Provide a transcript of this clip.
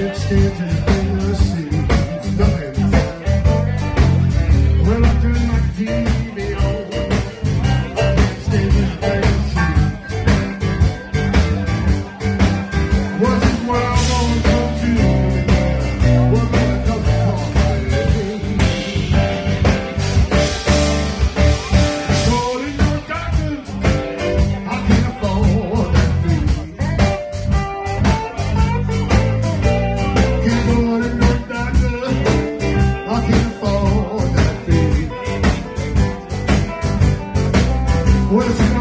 can't stand it.